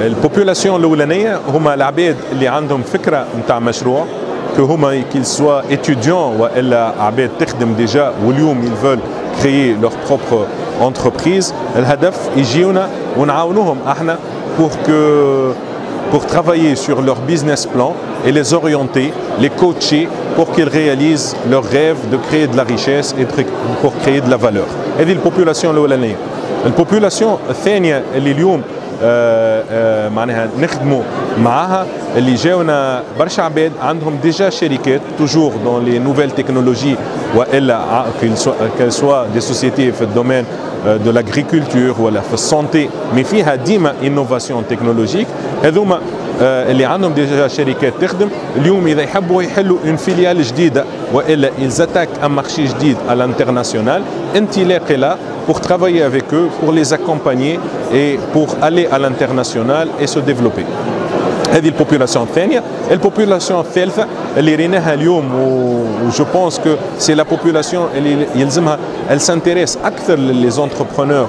البوبولاسيون الاولانيه هما العباد اللي عندهم فكره نتاع مشروع que هما qu'ils soient étudiants والا عباد تخدم déjà واليوم veulent créer leur propre entreprise الهدف يجيونا ونعاونوهم إحنا pour que pour travailler sur leur business plan et les orienter, les coacher pour qu'ils réalisent leur rêve de créer de la richesse et pour créer de la valeur. هذه ال population الاولانيه. ال population الثانية اللي اليوم آه، آه، معناها نخدموا معاها اللي جاونا برشا عباد عندهم déjà شركات toujours dans les nouvelles technologies وإلا qu'elles soient des sociétés في ال domaine de l'agriculture ولا في ال santé mais فيها ديما innovation technologique هذوما آه، اللي عندهم ديجا شركات تخدم اليوم اذا يحبوا يحلوا اون فيليال جديده والا ils attaquent un marché جديد à l'international انطلاق là pour travailler avec eux pour les accompagner et pour aller à l'international et se développer هذه البوبولاسيون الثانيه البوبولاسيون الثالثه اللي ريناها اليوم وجو بونس كو سي لا بوبولاسيون اللي يلزمها ال سانتيريس اكثر للي زونتربرونور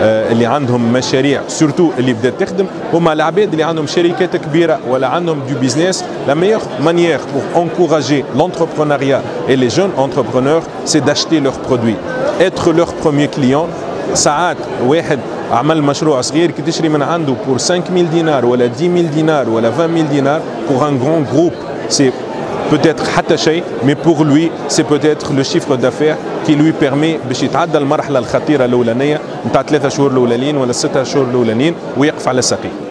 اللي عندهم مشاريع surtout اللي بدات تخدم. هما العباد اللي عندهم شركات كبيرة ولا عندهم des business la meilleure manière pour encourager l'entrepreneuriat et les jeunes entrepreneurs c'est d'acheter leurs produits être leur premier client ساعات واحد عمل مشروع صغير كي تشري من عنده pour 5000 دينار ولا 10000 دينار ولا 20000 دينار pour un grand groupe c'est peut-être حتى شيء mais pour lui c'est peut-être le chiffre d'affaires qui lui permet باش يتعدى المرحلة الخطيرة الأولانية نتاع ثلاثة شهور الأولانيين ولا ستة شهور الأولانيين ويقف على ساقيه.